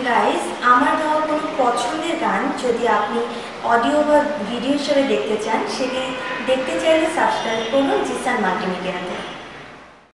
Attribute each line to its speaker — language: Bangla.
Speaker 1: গাইজ আমার গাওয়া কোনো পছন্দের গান যদি আপনি অডিও বা ভিডিও হিসেবে দেখতে চান, সেটি দেখতে চাইলে সাবস্ক্রাইব করুন জিসান মাল্টিমিডিয়াতে